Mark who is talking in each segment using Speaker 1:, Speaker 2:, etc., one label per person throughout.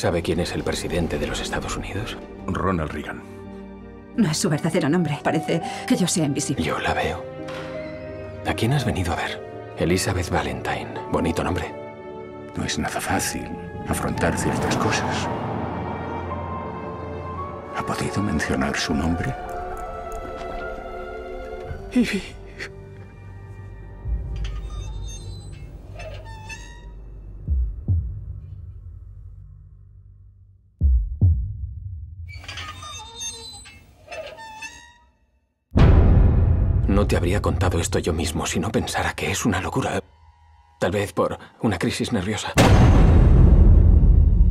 Speaker 1: ¿Sabe quién es el presidente de los Estados Unidos?
Speaker 2: Ronald Reagan.
Speaker 3: No es su verdadero nombre. Parece que yo sea invisible.
Speaker 1: Yo la veo. ¿A quién has venido a ver? Elizabeth Valentine. Bonito nombre.
Speaker 4: No es nada fácil afrontar ciertas cosas. ¿Ha podido mencionar su nombre?
Speaker 1: No te habría contado esto yo mismo si no pensara que es una locura. Tal vez por una crisis nerviosa.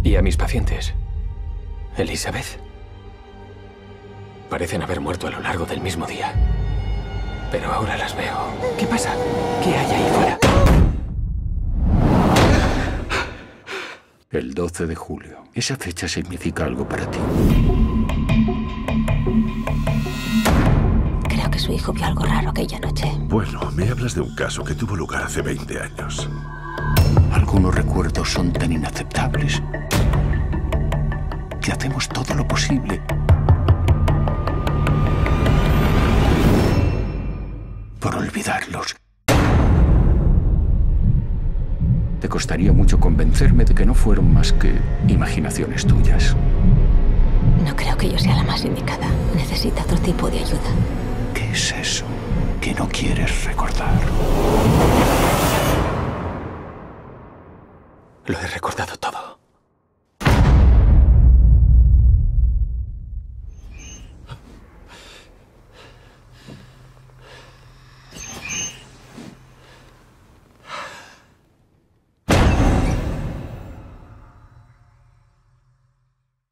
Speaker 1: Y a mis pacientes, Elizabeth, parecen haber muerto a lo largo del mismo día. Pero ahora las veo. ¿Qué pasa? ¿Qué hay ahí fuera?
Speaker 4: El 12 de julio. Esa fecha significa algo para ti.
Speaker 5: Su hijo vio algo raro aquella noche.
Speaker 2: Bueno, me hablas de un caso que tuvo lugar hace 20 años.
Speaker 4: Algunos recuerdos son tan inaceptables que hacemos todo lo posible por olvidarlos. Te costaría mucho convencerme de que no fueron más que imaginaciones tuyas.
Speaker 5: No creo que yo sea la más indicada. Necesita otro tipo de ayuda.
Speaker 4: ¿Qué es eso que no quieres recordar?
Speaker 1: Lo he recordado